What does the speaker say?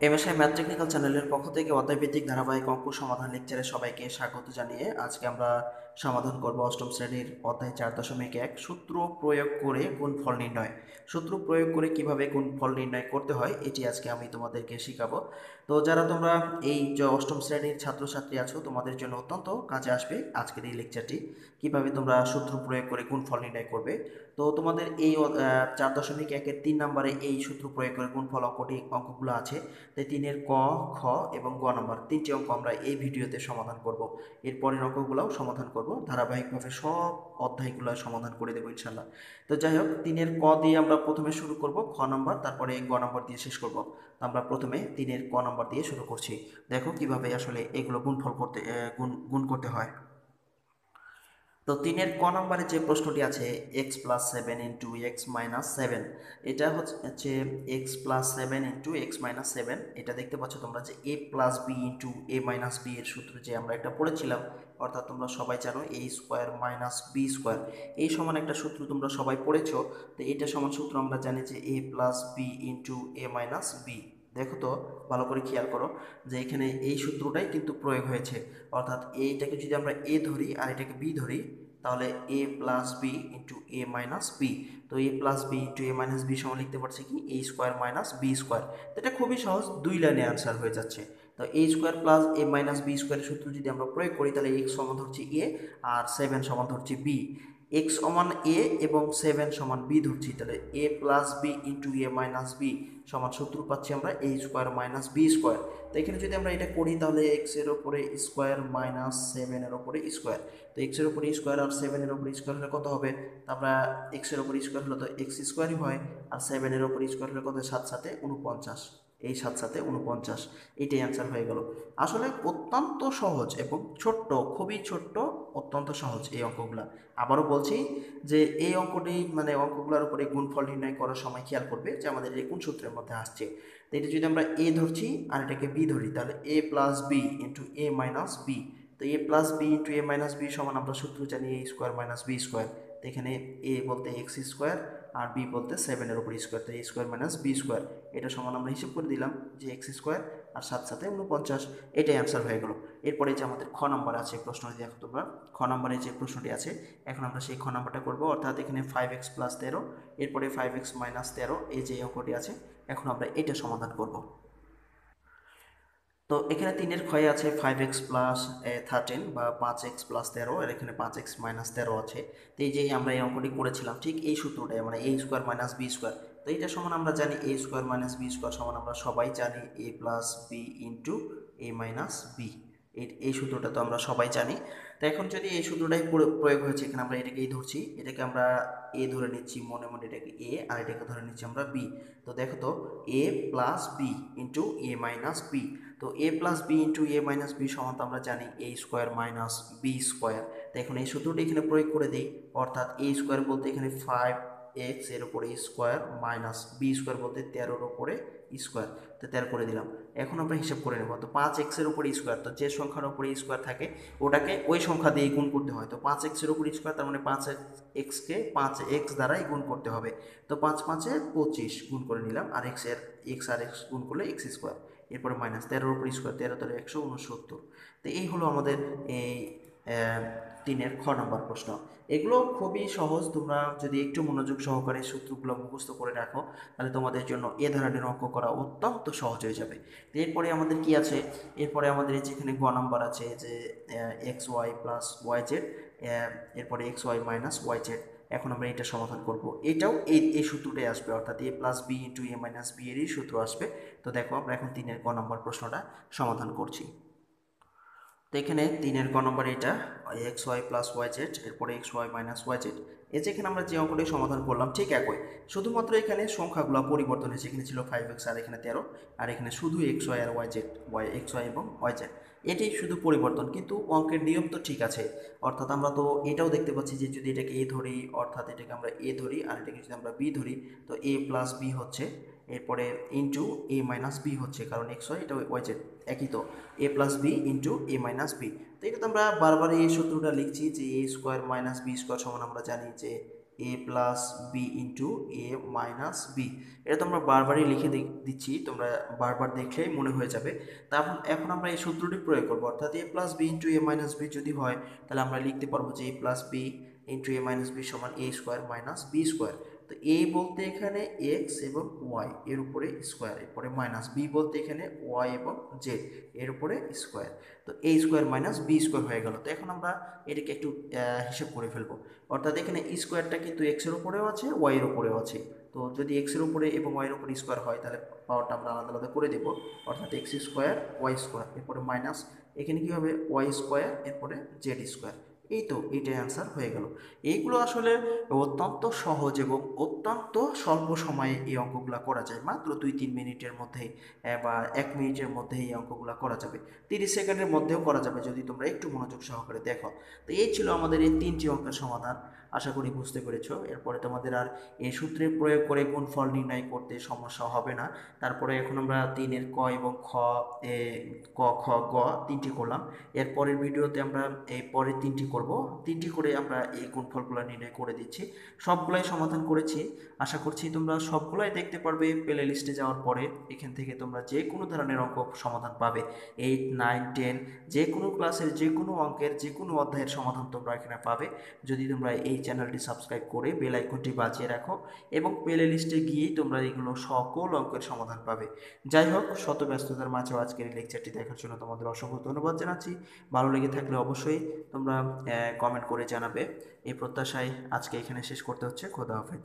MSI math technical চ্যানেলের পক্ষ থেকে অধ্যায়ভিত্তিক ধারাবাহিক অঙ্ক সমাধান লেকচারে সবাইকে স্বাগত জানিয়ে আজকে আমরা সমাধান করব অষ্টম শ্রেণির অধ্যায় চার দশমিক এক, সূত্র প্রয়োগ করে গুণফল নির্ণয়। সূত্র প্রয়োগ করে কীভাবে গুণফল নির্ণয় করতে হয়, এটি আজকে আমি তোমাদেরকে শেখাবো। তো যারা তোমরা এই যে অষ্টম শ্রেণির ছাত্রছাত্রী আছো, তোমাদের জন্য অত্যন্ত কাজে আসবে আজকের এই লেকচারটি কীভাবে তোমরা সূত্র প্রয়োগ করে গুণফল নির্ণয় করবে। তো তোমাদের এই চার দশমিক একের তিন নম্বরে এই সূত্র প্রয়োগ করে গুণফল অঙ্কটি, অঙ্কগুলো আছে তাই তিনের ক, খ এবং গ নম্বর তিনটি অঙ্ক আমরা এই ভিডিওতে সমাধান করব। এরপরের অঙ্কগুলোও সমাধান করব। ধারাবাহিকভাবে সব অধ্যায়গুলো সমাধান করে দেবো ইনশাল্লাহ তো যাই হোক, তিনের ক দিয়ে আমরা প্রথমে শুরু করব, খ নম্বর, তারপরে গ নম্বর দিয়ে শেষ করব। আমরা প্রথমে তিনের ক নম্বর দিয়ে শুরু করছি। দেখো কীভাবে আসলে এগুলো গুণফল করতে গুণ গুণ করতে হয়। তো তিনের ক নম্বরে যে প্রশ্নটি আছে X plus seven into X minus seven এটা হচ্ছে X plus seven into X minus seven এটা দেখতে পাচ্ছ তোমরা যে A plus B into A minus B এর সূত্র যে আমরা একটা পড়েছিলাম, অর্থাৎ তোমরা সবাই জানো A square minus B square এই সমান একটা সূত্র তোমরা সবাই পড়েছো, তো এটা সমান সূত্র আমরা জানি যে A plus B into A minus B দেখো তো, ভালো করে খেয়াল করো যে এখানে এই সূত্রটাই কিন্তু প্রয়োগ হয়েছে। অর্থাৎ এইটাকে যদি আমরা এ ধরি আর এটাকে বি ধরি, তাহলে A plus B into A minus B তো A plus B into A minus B সমান লিখতে পারছি কি? A square minus B square তো এটা খুবই সহজ, দুই লাইনে অ্যান্সার হয়ে যাচ্ছে। তো A square plus A minus B স্কোয়ারের সূত্র যদি আমরা প্রয়োগ করি, তাহলে এক্স সমান ধরছি এ আর সেভেন সমান ধরছি বি এক্স সমান এ এবং সেভেন সমান বি ধরছি। তাহলে A plus B into A minus B সমান সূত্র পাচ্ছি আমরা A square minus B square তো এখানে যদি আমরা এটা করি, তাহলে এক্সের ওপরে স্কোয়ার মাইনাস সেভেনের ওপরে স্কোয়ার তো এক্সের ওপরে স্কোয়ার আর সেভেনের ওপরে স্কোয়ার হলে কত হবে? আমরা এক্সের ওপরে স্কোয়ার হলে তো এক্স স্কোয়ারই হয়, আর সেভেনের ওপরে স্কোয়ার হলে কত সাত সাথে উনপঞ্চাশ। এই সাত সাথে উনপঞ্চাশ এটাই অ্যান্সার হয়ে গেল। আসলে অত্যন্ত সহজ এবং ছোট্ট, খুবই ছোট্ট, অত্যন্ত সহজ এই অঙ্কগুলা। আবারও বলছি যে এই অঙ্কটি মানে অঙ্কগুলোর উপরে গুণফল নির্ণয় করার সময় খেয়াল করবে যে আমাদের এই কোন সূত্রের মধ্যে আসছে। তো এটা যদি আমরা এ ধরছি আর এটাকে বি ধরি, তাহলে A plus B into A minus B তো A plus B into A minus B সমান আমরা সূত্র জানি A square minus B square এখানে এ বলতে এক্স স্কোয়ার আর বি বলতে সেভেনের উপর স্কোয়ার তো A square minus B square এটা সমান আমরা হিসেব করে দিলাম যে এক্স স্কোয়ার আর সাত সাথে উনপঞ্চাশ এটাই অ্যান্সার হয়ে গেল। এরপরে যে আমাদের খ নম্বর আছে, প্রশ্নটি দেখো তোমরা। খ নম্বরে যে প্রশ্নটি আছে, এখন আমরা সেই খ নম্বরটা করব। অর্থাৎ এখানে ফাইভ এক্স প্লাস তেরো, এরপরে ফাইভ এক্স মাইনাস তেরো, এই যে অঙ্কটি আছে, এখন আমরা এটা সমাধান করব। তো এখানে তিনের ক্ষয় আছে ফাইভ এক্স প্লাস থার্টিন বা পাঁচ এক্স প্লাস তেরো, আর এখানে পাঁচ এক্স মাইনাস তেরো আছে। তো এই যে আমরা এই অঙ্কটি করেছিলাম, ঠিক এই সূত্রটাই মানে A square minus B square তো এইটা সমান আমরা জানি A square minus B square সমান আমরা সবাই জানি A plus B into A minus B এই সূত্রটা তো আমরা সবাই জানি। তো এখন যদি এই সূত্রটাই প্রয়োগ হয়েছে, এখানে আমরা এটাকে এই ধরছি, এটাকে আমরা এ ধরে নিচ্ছি, মনে মনে এটাকে এ আর এটাকে ধরে নিচ্ছি আমরা বি তো দেখো তো A plus B into A minus B তো A plus B into A minus B সমান আমরা জানি A square minus B square তো এখন এই সূত্রটি এখানে প্রয়োগ করে দিই, অর্থাৎ এ স্কোয়ার বলতে এখানে ফাইভ এক্সের উপরে স্কোয়ার মাইনাস বি স্কোয়ার বলতে তেরোর ওপরে স্কোয়ার তো তেরো করে দিলাম। এখন আমরা হিসাব করে নেব। তো পাঁচ এক্সের উপরে স্কোয়ার তো যে সংখ্যার উপরে স্কোয়ার থাকে, ওটাকে ওই সংখ্যা দিয়ে গুণ করতে হয়। তো পাঁচ এক্সের উপরে স্কোয়ার তার মানে পাঁচ এক্সকে পাঁচ এক্স দ্বারাই গুণ করতে হবে। তো পাঁচ পাঁচে পঁচিশ গুণ করে নিলাম, আর এক্সের এক্স আর এক্স গুণ করলে এক্স স্কোয়ার এরপরে মাইনাস তেরোর উপর স্কোয়ার তেরো তেরো একশো উনসত্তর। তো এই হলো আমাদের এই তিনের খ নম্বর প্রশ্ন। এগুলো খুবই সহজ, তোমরা যদি একটু মনোযোগ সহকারে সূত্রগুলো মুখস্থ করে রাখো, তাহলে তোমাদের জন্য এ ধরনের অঙ্ক করা অত্যন্ত সহজ হয়ে যাবে। এরপরে আমাদের কি আছে? এরপরে আমাদের যেখানে গ নাম্বার আছে যে X Y plus Y Z এরপরে X Y minus Y Z এখন আমরা এটা সমাধান করব। এটাও এই এই সূত্রটাই আসবে, অর্থাৎ A plus B into A minus B এরই সূত্র আসবে। তো দেখো আমরা এখন তিনের ক নম্বর প্রশ্নটা সমাধান করছি। তো এখানে তিনের ক নম্বর এটা X Y plus Y Z এরপরে X Y minus Y Z এই যে এখানে আমরা যে অঙ্কটি সমাধান করলাম ঠিক একই। শুধুমাত্র এখানে সংখ্যাগুলো পরিবর্তন হয়েছে, এখানে ছিল ফাইভ এক্স আর এখানে তেরো, আর এখানে শুধু এক্স ওয়াই আর Y Z Y X Y এবং ওয়াই জেড এটাই শুধু পরিবর্তন, কিন্তু অঙ্কের নিয়ম তো ঠিক আছে। অর্থাৎ আমরা তো এটাও দেখতে পাচ্ছি যে যদি এটাকে এ ধরি, অর্থাৎ এটাকে আমরা এ ধরি, আর এটাকে যদি আমরা বি ধরি, তো এ প্লাস বি হচ্ছে এরপরে ইন্টু এ মাইনাস বি হচ্ছে, কারণ এক্স ওয়াই এটা ওয়াই জেড একই তো। A plus B into A minus B তো এটা তো আমরা বারবার এই সূত্রটা লিখছি যে A square minus B square সমান আমরা জানি যে A plus B into A minus B এটা তোমরা বারবারই লিখে দিচ্ছি, তোমরা বারবার দেখলেই মনে হয়ে যাবে। তারপর এখন আমরা এই সূত্রটি প্রয়োগ করব। অর্থাৎ A plus B into A minus B যদি হয়, তাহলে আমরা লিখতে পারব যে A plus B into A minus B সমান A square minus B square তো এ বলতে এখানে এক্স এবং ওয়াই এর উপরে স্কোয়ার এরপরে মাইনাস বি বলতে এখানে ওয়াই এবং জেড এর উপরে স্কোয়ার তো A square minus B square হয়ে গেল। তো এখন আমরা এটাকে একটু হিসেব করে ফেলব। অর্থাৎ এখানে স্কোয়ারটা কিন্তু এক্সের উপরেও আছে ওয়াইয়ের উপরেও আছে। তো যদি এক্সের উপরে এবং ওয়াইয়ের উপরে স্কোয়ার হয়, তাহলে পাওয়ারটা আমরা আলাদা আলাদা করে দেবো। অর্থাৎ এক্স স্কোয়ার ওয়াই স্কোয়ার এরপরে মাইনাস এখানে কী হবে? ওয়াই স্কোয়ার এরপরে জেড স্কোয়ার এই তো এটাই অ্যান্সার হয়ে গেল। এইগুলো আসলে অত্যন্ত সহজ এবং অত্যন্ত স্বল্প সময়ে এই অঙ্কগুলো করা যায়। মাত্র দুই তিন মিনিটের মধ্যেই বা এক মিনিটের মধ্যে এই অঙ্কগুলো করা যাবে। তিরিশ সেকেন্ডের মধ্যেও করা যাবে যদি তোমরা একটু মনোযোগ সহকারে দেখো। তো এই ছিল আমাদের এই তিনটি অঙ্কের সমাধান। আশা করি বুঝতে পেরেছ। এরপরে তোমাদের আর এই সূত্রের প্রয়োগ করে কোন ফল নির্ণয় করতে সমস্যা হবে না। তারপরে এখন আমরা তিনের ক এবং খ ক, খ, গ তিনটি করলাম। এরপরের ভিডিওতে আমরা এই পরের তিনটি করব। তিনটি করে আমরা এই গুণফলগুলো নির্ণয় করে দিচ্ছি। সবগুলাই সমাধান করেছি। আশা করছি তোমরা সবগুলাই দেখতে পারবে প্লে লিস্টে যাওয়ার পরে। এখান থেকে তোমরা যে কোনো ধরনের অঙ্ক সমাধান পাবে। এইট নাইন টেন যে কোনো ক্লাসের যে কোনো অঙ্কের যে কোনো অধ্যায়ের সমাধান তোমরা এখানে পাবে। যদি তোমরা এই চ্যানেলটি সাবস্ক্রাইব করে বেল আইকনটি বাজিয়ে রাখো এবং প্লে লিস্টে গিয়েই তোমরা এগুলো সকল অঙ্কের সমাধান পাবে। যাই হোক শত ব্যস্ততার মাঝেও আজকের এই লেকচারটি দেখার জন্য তোমাদের অসংখ্য ধন্যবাদ জানাচ্ছি। ভালো লেগে থাকলে অবশ্যই তোমরা কমেন্ট করে জানাবে। এই প্রত্যাশায় আজকে এখানে শেষ করতে হচ্ছে। খোদা হাফেজ।